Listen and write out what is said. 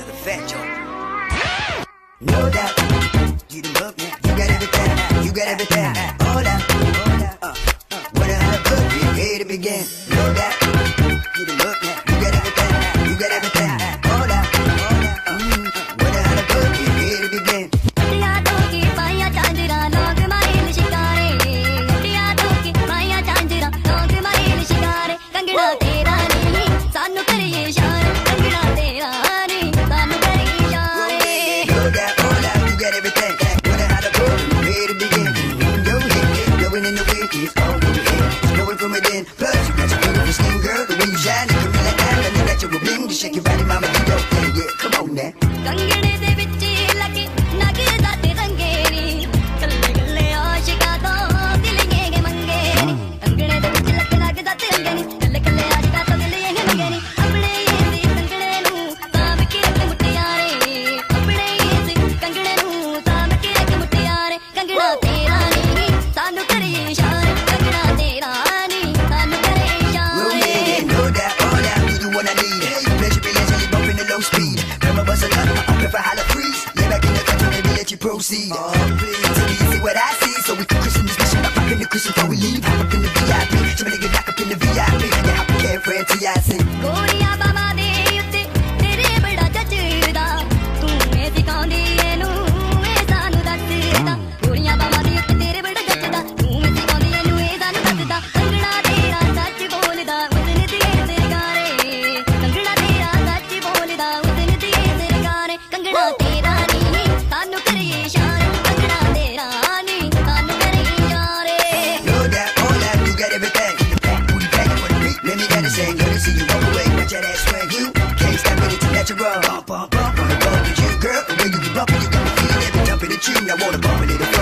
another fat joint. No doubt, you done booked me. You got everything, you got everything. Hold up, hold up. Uh, uh, what a hot book, to begin. No doubt, you done booked me. keep. Going from within. Plus, you got your skin, girl. The way you shine, you're bling. You shake your body, mama. proceed. Uh, easy natural. Bump, bump, bump, wanna bump with you, girl. The way you bump, bumping, you got me feeling. Jumping at you, I wanna bump a little.